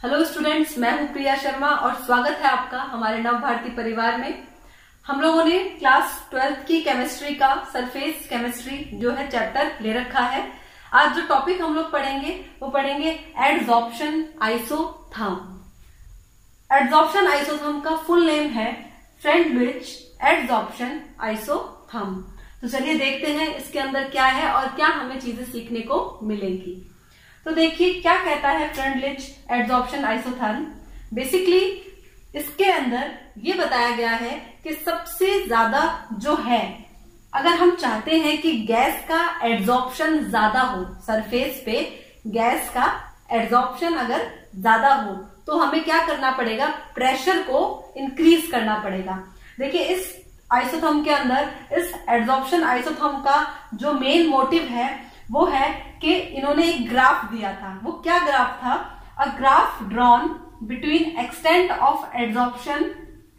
Hello students मैं हूँ प्रिया शर्मा और स्वागत है आपका हमारे नव भारती परिवार में। हम लोगों ने क्लास ट्वेल्थ की केमिस्ट्री का सरफेस केमिस्ट्री जो है चैप्टर ले रखा है। आज जो टॉपिक हम लोग पढ़ेंगे, वो पढ़ेंगे एड्सॉर्प्शन आइसोथर्म एड्सॉर्प्शन आइसोथर्म का फुल नेम है फ्रेंड विच एड्सॉर्प्शन आइसोथर्म तो चलिए देखते हैं इसके अंदर क्या है और क्या हमें चीज़ें सीखने को मिलेंगी। तो देखिए, क्या कहता है फ्रेंडलिच एड्सॉर्प्शन आइसोथर्म? बेसिकली इसके अंदर ये बताया गया है कि सबसे ज़्यादा जो है, अगर हम चाहते हैं कि गैस का एड्सॉर्प्शन ज़्यादा हो सरफेस पे, गैस का एड्सॉर्प्शन अगर ज़्यादा हो तो हमें क्या करना पड़ेगा? प्रेशर को इंक्रीज करना पड़ेगा। देखिए, इस आइसोथर्म के अंदर, इस एड्सॉर्प्शन आइसोथर्म का जो मेन मोटिव है वो है कि इन्होंने एक ग्राफ दिया था। वो क्या ग्राफ था? A graph drawn between extent of adsorption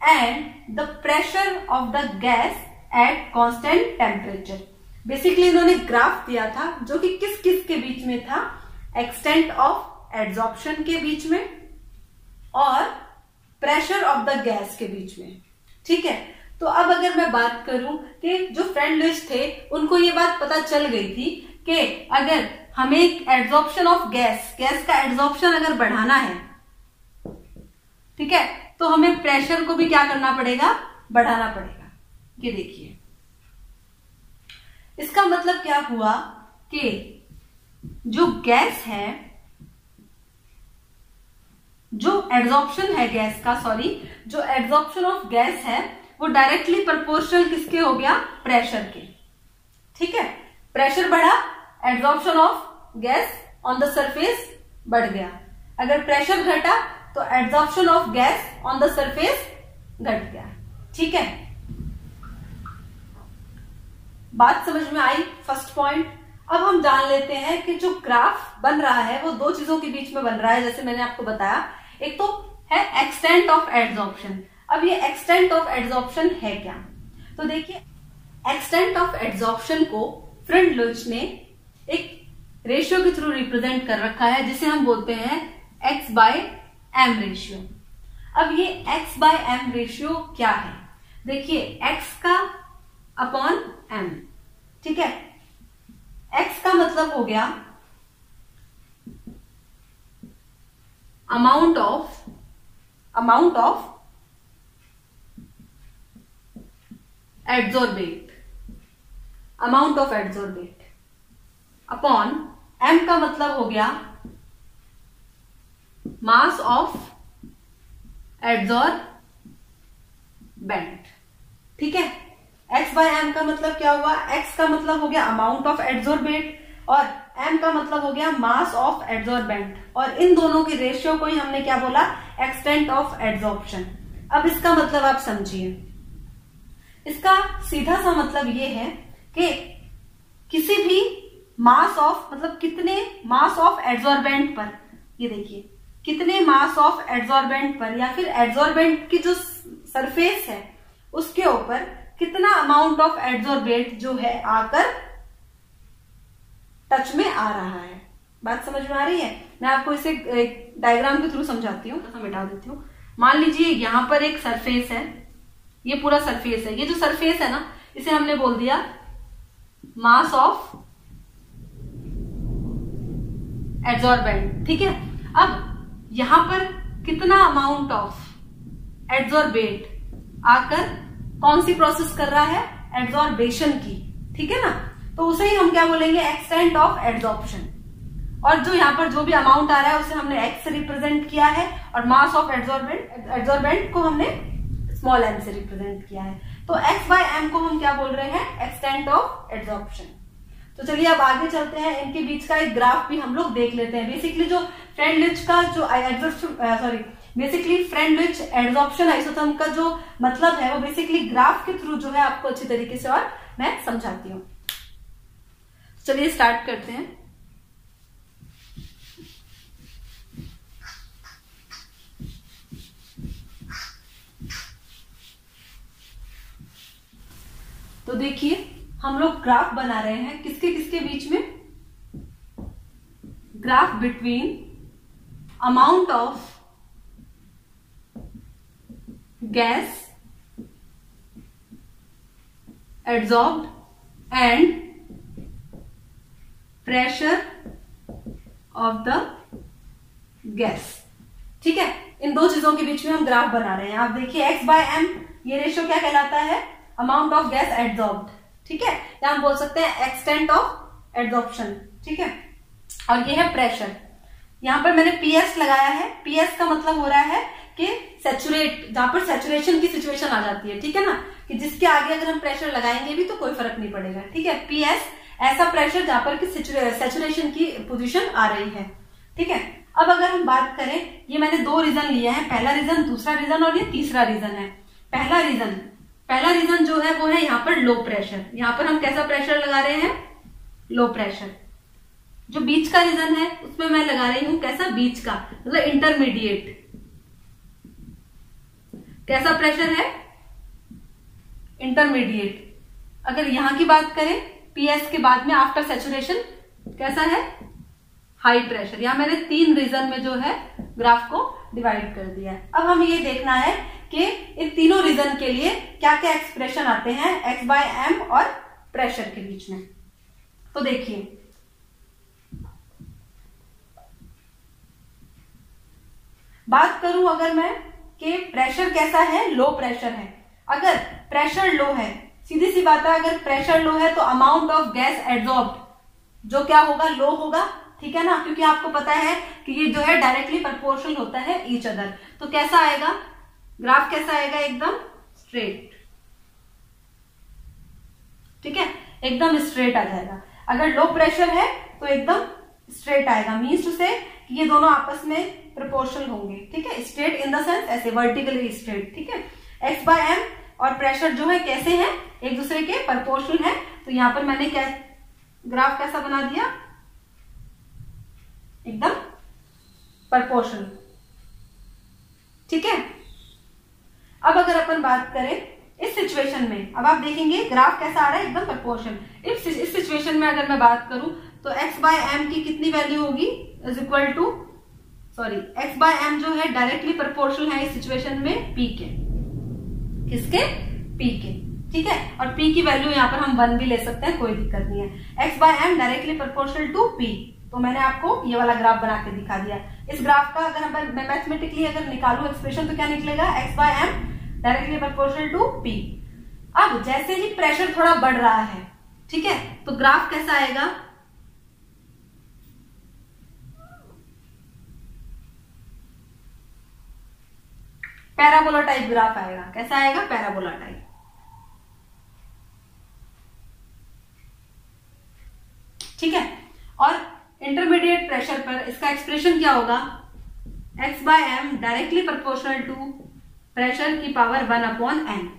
and the pressure of the gas at constant temperature basically इन्होंने ग्राफ दिया था जो कि किस किस के बीच में था? एक्सटेंट ऑफ़ एड्सॉर्प्शन के बीच में और प्रेशर ऑफ़ द गैस के बीच में। ठीक है? तो अब अगर मैं बात करूँ कि जो फ्रेंड लिस्ट थे, उनको ये बात पता चल गई थी कि अगर हमें एड्सॉर्प्शन ऑफ़ गैस गैस का एड्सॉर्प्शन अगर बढ़ाना है, ठीक है तो हमें प्रेशर को भी क्या करना पड़ेगा? बढ़ाना पड़ेगा। ये देखिए। इसका मतलब क्या हुआ कि जो गैस है, जो एड्सॉर्प्शन है गैस का सॉरी जो एड्सॉर्प्शन ऑफ़ गैस है, वो डायरेक्टली प्रोपोर्शनल किसके हो गया? प्रेशर के। ठीक है? प्रेशर बढ़ा adsorption of gas on the surface बढ़ गया। अगर प्रेशर घटा तो adsorption of gas on the surface घट गया। ठीक है? बात समझ में आई? फ़र्स्ट पॉइंट अब हम जान लेते हैं कि जो ग्राफ बन रहा है, वो दो चीज़ों के बीच में बन रहा है, जैसे मैंने आपको बताया। एक तो है एक्सटेंट ऑफ़ एड्सॉर्प्शन अब ये एक्सटेंट ऑफ़ एड्सॉर्प्शन है क्या? तो देखिए एक्सटेंट ऑफ़ एड्सॉर्प्शन को फ्रेंड लुच ने एक रेशियो के थ्रू रिप्रेजेंट कर रखा है, जिसे हम बोलते हैं एक्स बाय एम रेशियो अब ये एक्स बाय एम रेशियो क्या है? देखिए एक्स का अपॉन एम ठीक है? एक्स का मतलब हो गया amount of amount of adsorbate amount of adsorbate upon M का मतलब हो गया मास ऑफ़ एड्जॉर बेंट ठीक है? एक्स बाय एम का मतलब क्या हुआ? एक्स का मतलब हो गया अमाउंट ऑफ़ एड्जॉर्बेट और एम का मतलब हो गया मास ऑफ़ एड्जॉर्बेंट और इन दोनों की रेशियो को ही हमने क्या बोला? एक्सटेंट ऑफ़ एड्जॉर्प्शन अब इसका मतलब आप समझिए। इसका सीधा सा मतलब ये है कि किसी भी मास ऑफ़ मतलब कितने मास ऑफ़ एड्जॉर्बेंट पर, ये देखिए, कितने मास ऑफ़ एड्सॉर्बेंट पर, या फिर एड्जॉर्बेंट की जो सरफेस है, उसके ऊपर कितना अमाउंट ऑफ़ एड्सॉर्बेंट जो है आकर टच में आ रहा है। बात समझ में आ रही है? मैं आपको इसे डायग्राम के थ्रू समझाती हूँ तो मिटा देती हूँ। मान लीजिए यहाँ पर एक सरफेस है, ये पूरा सरफेस है। ये जो सरफेस है ना, इसे हमने बोल दिया मास ऑफ़ एड्जॉर्बेंट ठीक है? अब यहाँ पर कितना अमाउंट ऑफ़ एड्जॉर्बेट आकर कौन सी प्रोसेस कर रहा है? एड्जॉर्बेशन की, ठीक है ना? तो उसे ही हम क्या बोलेंगे? एक्सटेंट ऑफ़ एड्जॉर्प्शन और जो यहाँ पर जो भी अमाउंट आ रहा है, उसे हमने एक्स रिप्रेजेंट किया है और मास ऑफ़ एड्जॉर्बेंट एड्जॉर्बेंट को हमने स्मॉल एम से रिप्रेजेंट किया है। तो एक्स बाय एम को हम क्या बोल रहे हैं? एक्सटेंट ऑफ़ एड्जॉर्प्शन तो चलिए अब आगे चलते हैं। इनके बीच का एक ग्राफ भी हम लोग देख लेते हैं। बेसिकली जो फ्रेंड लिच का जो sorry basically Freundlich adsorption isotherm का जो मतलब है, वो बेसिकली ग्राफ के थ्रू जो है आपको अच्छी तरीके से और मैं समझाती हूँ। चलिए स्टार्ट करते हैं। तो देखिए, हम लोग ग्राफ बना रहे हैं। किसके किसके बीच में? Graph between amount of gas adsorbed and pressure of the gas. ठीक है? इन दो चीज़ों के बीच में हम ग्राफ बना रहे हैं। आप देखिए, एक्स बाय एम, ये रेशियो क्या कहलाता है? अमाउंट ऑफ़ गैस एड्सॉर्ब्ड ठीक है? या हम बोल सकते हैं एक्सटेंट ऑफ़ एड्सॉर्प्शन ठीक है? और ये है प्रेशर यहाँ पर मैंने पीएस लगाया है। पीएस का मतलब हो रहा है कि सेचुरेट जहाँ पर सेचुरेशन की सिचुएशन आ जाती है। ठीक है ना? कि जिसके आगे अगर हम प्रेशर लगाएँगे भी तो कोई फ़र्क नहीं पड़ेगा। ठीक है? पीएस ऐसा प्रेशर जहाँ पर सेचुरेशन की पोजीशन आ रही है। ठीक है? अब अगर हम बात करें, ये मैंने दो रीजन लिए हैं। पहला रीजन दूसरा रीजन और ये तीसरा रीजन है। पहला रीजन पहला रीजन जो है वो है यहाँ पर लो प्रेशर यहाँ पर हम कैसा प्रेशर लगा रहे हैं? लो प्रेशर जो बीच का रीजन है, उसमें मैं लगा रही हूँ कैसा बीच का? मतलब इंटरमीडिएट कैसा प्रेशर है? इंटरमीडिएट अगर यहाँ की बात करें पीएस के बाद में आफ्टर सेचुरेशन कैसा है? हाई प्रेशर यहाँ मैंने तीन रीजन में जो है ग्राफ को डिवाइड कर दिया है। अब हमें ये देखना है कि इन तीनों रीजन के लिए क्या क्या एक्सप्रेशन आते हैं एक्स बाय एम और प्रेशर के बीच में। तो देखिए। बात करूँ अगर मैं कि प्रेशर कैसा है? लो प्रेशर है। अगर प्रेशर लो है, सीधी सी बात है, अगर प्रेशर लो है तो अमाउंट ऑफ़ गैस एड्जॉर्ब जो क्या होगा? लो होगा। ठीक है ना? क्योंकि आपको पता है कि ये जो है डायरेक्टली प्रपोर्शनल होता है ईच अदर तो कैसा आएगा? ग्राफ कैसा आएगा? एकदम स्ट्रेट ठीक है? एकदम स्ट्रेट आ जाएगा. अगर लो प्रेशर है तो एकदम स्ट्रेट आएगा. मीन्स टू से ये दोनों आपस में प्रोपोर्शनल होंगे. ठीक है? स्ट्रेट इन द सेंस ऐसे वर्टिकली स्ट्रेट ठीक है? एक्स बाय एम और प्रेशर जो है कैसे है? एक दूसरे के प्रपोर्शनल है. तो यहाँ पर मैंने क्या ग्राफ कैसा बना दिया? एकदम प्रपोर्शनल ठीक है? अब अगर अपन बात करें इस सिचुएशन में, अब आप देखेंगे ग्राफ कैसा आ रहा है, एकदम प्रपोर्शन इस सिचुएशन में अगर मैं बात करूँ तो x बाय एम की कितनी वैल्यू होगी? Is equal to sorry x by m जो है डायरेक्टली प्रपोर्शनल है इस सिचुएशन में p के। किसके? P के। ठीक है? और p की वैल्यू यहाँ पर हम वन भी ले सकते हैं, कोई दिक्कत नहीं है। x by m directly proportional to p तो मैंने आपको ये वाला ग्राफ बना के दिखा दिया। इस ग्राफ का अगर मैं मैथमेटिकली अगर निकालू एक्सप्रेशन तो क्या निकलेगा? X by m directly proportional to p अब जैसे ही प्रेशर थोड़ा बढ़ रहा है, ठीक है? तो ग्राफ कैसा आएगा? पैराबोला टाइप ग्राफ आएगा। कैसा आएगा? पैराबोला टाइप ठीक है? और इंटरमीडिएट प्रेशर पर इसका एक्सप्रेशन क्या होगा? X by m directly proportional to pressure की पावर वन अपॉन एन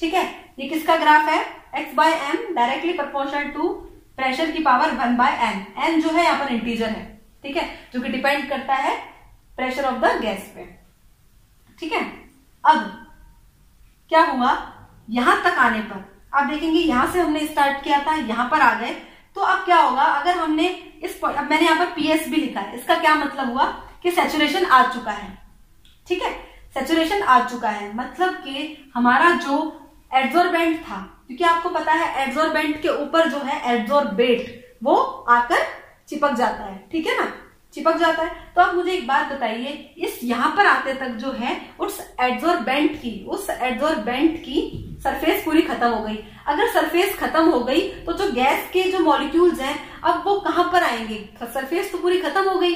ठीक है? ये किसका ग्राफ है? X by m directly proportional to pressure की power one by n n जो है, यहाँ पर इंटीजर है। ठीक है? जो कि डिपेंड करता है प्रेशर ऑफ़ द गैस पे। ठीक है? अब क्या हुआ? यहाँ तक आने पर। आप देखेंगे, यहाँ से हमने स्टार्ट किया था, यहाँ पर आ गए। तो अब क्या होगा? अगर हमने इस अब मैंने यहाँ पर पीएस भी लिखा है। इसका क्या मतलब हुआ? कि सेचुरेशन आ चुका है। ठीक है? सेचुरेशन आ चुका है। मतलब कि हमारा जो एड्जॉर्बेंट था, क्योंकि आपको पता है एड्जोरबेंट के ऊपर जो है एड्जॉर्बेट वो आकर चिपक जाता है। ठीक है ना? चिपक जाता है। तो आप मुझे एक बात बताइए, इस यहाँ पर आते तक जो है, उस एड्जॉर्बेंट की, उस एड्जॉर्बेंट की सरफेस पूरी खत्म हो गई। अगर सरफेस खत्म हो गई तो जो गैस के जो मॉलिक्यूल्स हैं, अब वो कहाँ पर आएँगे? सरफेस तो पूरी खत्म हो गई,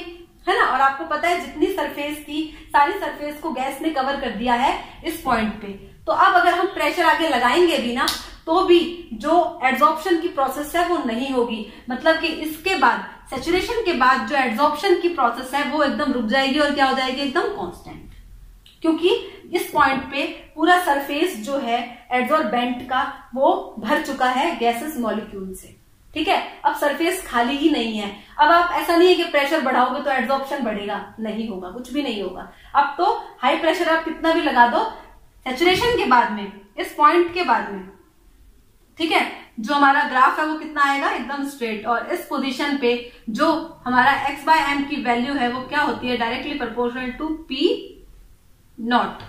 है ना? और आपको पता है, जितनी सरफेस थी सारी सरफेस को गैस ने कवर कर दिया है इस पॉइंट पे। तो अब अगर हम प्रेशर आगे लगाएँगे भी ना तो भी जो एड्जॉर्प्शन की प्रोसेस है, वो नहीं होगी। मतलब कि इसके बाद सेचुरेशन के बाद जो एड्जॉर्प्शन की प्रोसेस है, वो एकदम रुक जाएगी और क्या हो जाएगी? एकदम कांस्टेंट क्योंकि इस पॉइंट पे पूरा सरफेस जो है एड्जॉर्बेंट का, वो भर चुका है गैसेस मॉलिक्यूल से। ठीक है? अब सरफेस खाली ही नहीं है। अब आप, ऐसा नहीं है कि प्रेशर बढ़ाओगे तो एड्जॉर्प्शन बढ़ेगा। नहीं होगा, कुछ भी नहीं होगा। अब तो हाई प्रेशर आप कितना भी लगा दो सेचुरेशन के बाद में, इस पॉइंट के बाद में। ठीक है? जो हमारा ग्राफ है वो कितना आएगा? एकदम स्ट्रेट और इस पोजीशन पे जो हमारा एक्स बाय एम की वैल्यू है, वो क्या होती है? Directly proportional to p not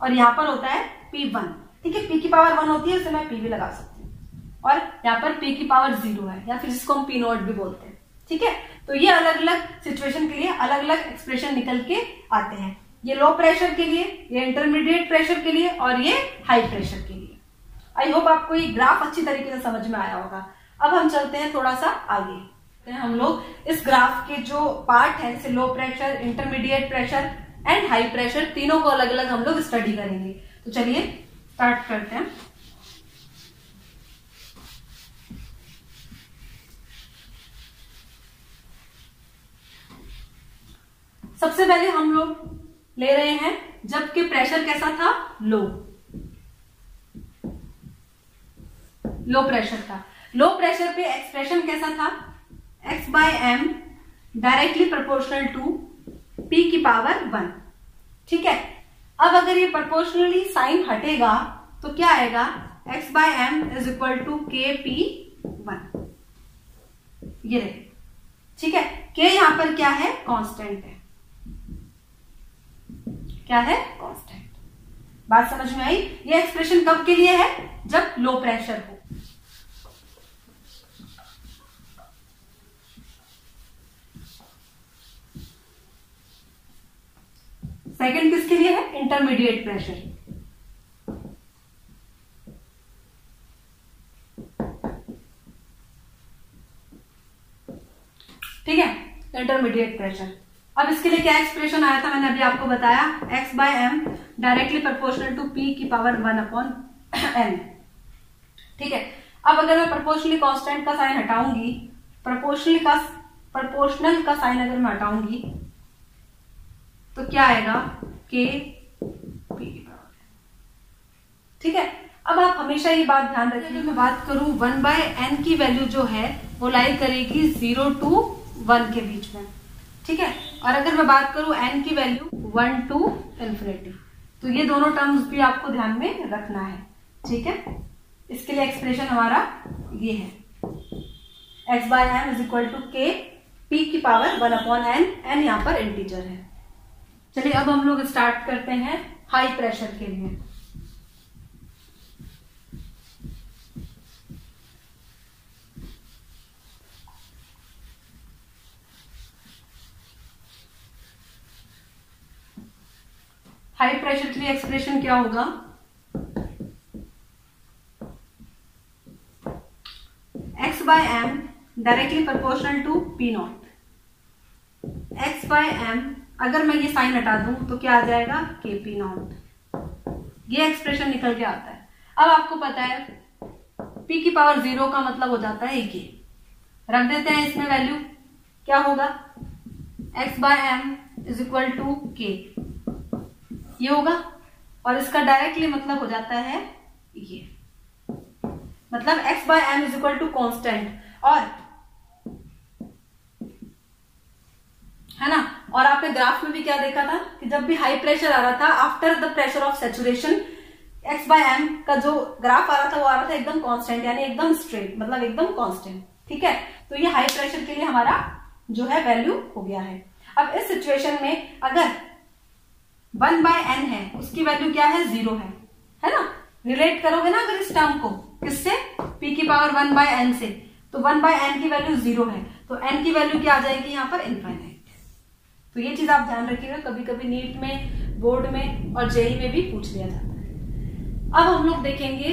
और यहाँ पर होता है पी वन ठीक है पी की पावर वन होती है, उसे मैं पी भी लगा सकती हूँ। और यहाँ पर पी की पावर ज़ीरो है। या फिर जिसको हम पी नोट भी बोलते हैं। ठीक है? तो ये अलग अलग सिचुएशन के लिए अलग अलग एक्सप्रेशन निकल के आते हैं। ये लो प्रेशर के लिए, ये इंटरमीडिएट प्रेशर के लिए और ये हाई प्रेशर के लिए। आई होप आपको ये ग्राफ अच्छी तरीके से समझ में आया होगा। अब हम चलते हैं थोड़ा सा आगे हम लोग इस ग्राफ के जो पार्ट है low pressure intermediate pressure and high pressure तीनों को अलग अलग हम लोग स्टडी करेंगे। तो चलिए स्टार्ट करते हैं। सबसे पहले हम लोग ले रहे हैं, जबकि प्रेशर कैसा था? लो लो प्रेशर था। लो प्रेशर पे एक्सप्रेशन कैसा था? X by m directly proportional to p की पावर वन ठीक है? अब अगर ये प्रपोर्शनली साइन हटेगा तो क्या आएगा? X by m is equal to K P one ये रहे। ठीक है? के यहाँ पर क्या है? कांस्टेंट है। क्या है? कांस्टेंट बात समझ में आई? ये एक्सप्रेशन कब के लिए है? जब लो प्रेशर हो। सेकंड किसके लिए है? इंटरमीडिएट प्रेशर ठीक है? इंटरमीडिएट प्रेशर अब इसके लिए क्या एक्सप्रेशन आया था? मैंने अभी आपको बताया, x by m directly proportional to p की पावर वन अपॉन एन ठीक है? अब अगर मैं प्रोपोर्शनली कांस्टेंट का साइन हटाऊँगी प्रोपोर्शनली का प्रोपोर्शनल का साइन अगर मैं हटाऊँगी तो क्या आएगा के पी ठीक है? अब आप हमेशा ये बात ध्यान रखिए मैं बात करूँ वन बाय एन की वैल्यू जो है, वो लाई करेगी ज़ीरो टू वन के बीच में। ठीक है? और अगर मैं बात करूँ एन की वैल्यू वन टू इन्फिनिटी तो ये दोनों टर्म्स भी आपको ध्यान में रखना है। ठीक है? इसके लिए एक्सप्रेशन हमारा ये है। X by m is equal to k p की power one upon n n यहाँ पर इंटीजर है। चलिए, अब हम लोग स्टार्ट करते हैं हाई प्रेशर के लिए। हाई प्रेशर के लिए एक्सप्रेशन क्या होगा? X by m directly proportional to p not x by m अगर मैं ये साइन हटा दूँ तो क्या आ जाएगा? के पी नॉट ये एक्सप्रेशन निकल के आता है। अब आपको पता है पी की पावर ज़ीरो का मतलब हो जाता है ये रख देते हैं इसमें वैल्यू क्या होगा? X by m is equal to k ये होगा। और इसका डायरेक्टली मतलब हो जाता है ये मतलब x by m is equal to constant और है ना? और आपने ग्राफ में भी क्या देखा था? कि जब भी हाई प्रेशर आ रहा था after the pressure of saturation x by m का जो ग्राफ आ रहा था, वो आ रहा था एकदम कांस्टेंट यानी एकदम स्ट्रेट मतलब एकदम कांस्टेंट ठीक है? तो ये हाई प्रेशर के लिए हमारा जो है वैल्यू हो गया है। अब इस सिचुएशन में अगर वन बाय एन है, उसकी वैल्यू क्या है? ज़ीरो है है ना? रिलेट करोगे ना अगर इस टर्म को, किससे? पी की पावर वन बाय एन से। तो वन बाय एन की वैल्यू ज़ीरो है। तो एन की वैल्यू क्या आ जाएगी यहाँ पर इनफाइनाइट तो ये चीज़ आप ध्यान रखिएगा कभी कभी नीट में, बोर्ड में और जेई में भी पूछ लिया जाता है। अब हम लोग देखेंगे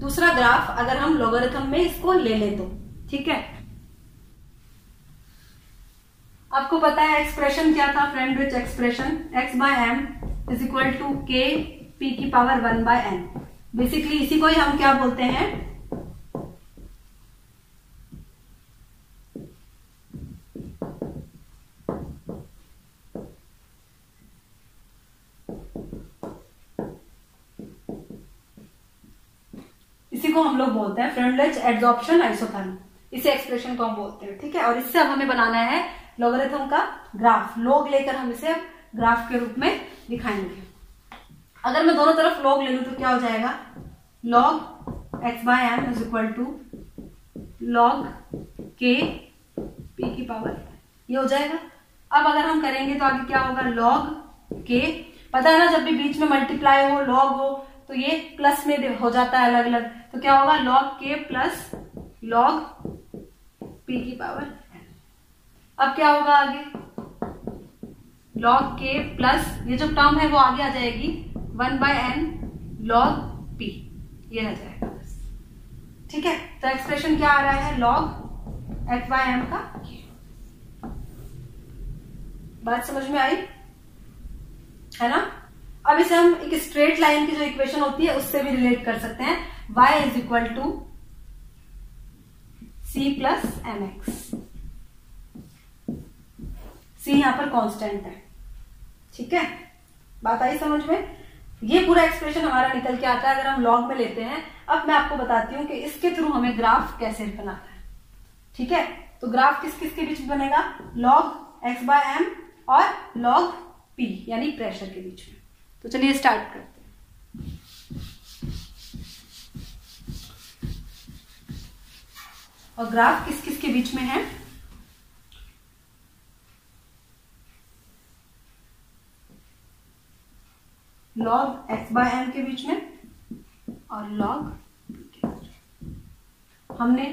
दूसरा ग्राफ, अगर हम लोगरिथम में इसको ले ले तो ठीक है? आपको पता है एक्सप्रेशन क्या था Freundlich expression x by m is equal to k p की power one by n basically इसी को ही हम क्या बोलते हैं? को हम लोग बोलते हैं फ्रेंडलेज एड्सॉर्प्शन आइसोथर्म। इसी एक्सप्रेशन को हम बोलते हैं, ठीक है? और इससे अब हमें बनाना है लोगरिथम का ग्राफ लोग लेकर हम इसे ग्राफ के रूप में दिखाएँगे। अगर मैं दोनों तरफ़ लॉग ले लू तो क्या हो जाएगा? Log x by m is equal to log k p की पावर ये हो जाएगा। अब अगर हम करेंगे तो आगे क्या होगा? लॉग के पता है ना, जब भी बीच में मल्टीप्लाई हो लॉग हो तो ये प्लस में हो जाता है अलग अलग तो क्या होगा? Log k plus log p की पावर अब क्या होगा आगे? लॉग के प्लस ये जो टर्म है वो आगे आ जाएगी। One by n log p ये रह जाएगा बस। ठीक है? तो एक्सप्रेशन क्या आ रहा है? लॉग एफ़ बाय एम का बात समझ में आई? है ना? अब इसे हम एक स्ट्रेट लाइन की जो इक्वेशन होती है, उससे भी रिलेट कर सकते हैं। Y is equal to c plus m x c यहाँ पर कांस्टेंट है। ठीक है? बात आई समझ में? ये पूरा एक्सप्रेशन हमारा निकल के आता है, अगर हम लॉग में लेते हैं। अब मैं आपको बताती हूँ कि इसके थ्रू हमें ग्राफ कैसे बनाना है। ठीक है? तो ग्राफ किस किस के बीच बनेगा? लॉग एक्स बाय एम और लॉग पी यानी प्रेशर के बीच में। तो चलिए स्टार्ट करते हैं। और ग्राफ किस किस के बीच में है? लॉग एक्स बाय एम के बीच में और लॉग हमने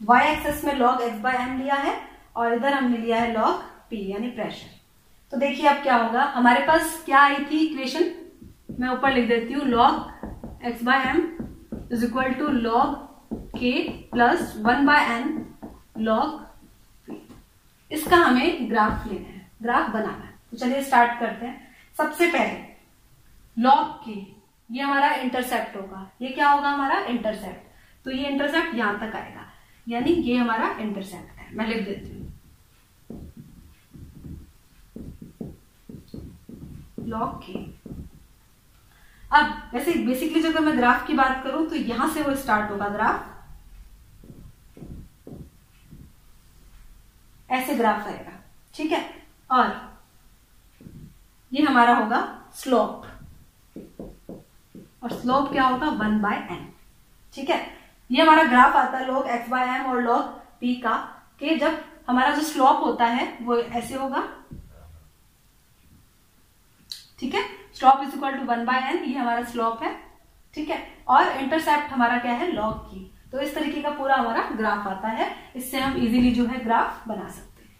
वाई एक्सेस में लॉग एक्स बाय एम लिया है और इधर हमने लिया है लॉग पी यानी प्रेशर तो देखिए अब क्या होगा। हमारे पास क्या आई थी इक्वेशन मैं ऊपर लिख देती हूँ log x by m is equal to log k plus one by n log इसका हमें ग्राफ लेना है ग्राफ बनाना है। तो चलिए स्टार्ट करते हैं। सबसे पहले लॉग के ये हमारा इंटरसेप्ट होगा। ये क्या होगा हमारा? इंटरसेप्ट तो ये इंटरसेप्ट यहाँ तक आएगा। यानी ये हमारा इंटरसेप्ट है। मैं लिख देती हूँ। लॉग के। अब, वैसे बेसिकली जब मैं ग्राफ की बात करूँ तो यहाँ से वो स्टार्ट होगा ग्राफ ऐसे ग्राफ आएगा, ठीक है? और ये हमारा होगा स्लोप और स्लोप क्या होगा? वन बाय एन ठीक है? ये हमारा ग्राफ आता है लॉग एक्स बाय एम और लॉग पी का, कि जब हमारा जो स्लोप होता है, वो ऐसे होगा। ठीक है? Slope is equal to one by n ये हमारा स्लॉप है, ठीक है? और इंटरसेप्ट हमारा क्या है? लॉग की। तो इस तरीके का पूरा हमारा ग्राफ आता है। इससे हम इजीली जो है ग्राफ बना सकते हैं।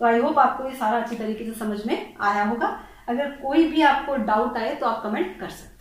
तो आई होप आपको ये सारा अच्छी तरीके से समझ में आया होगा। अगर कोई भी आपको डाउट आए तो आप कमेंट कर सकते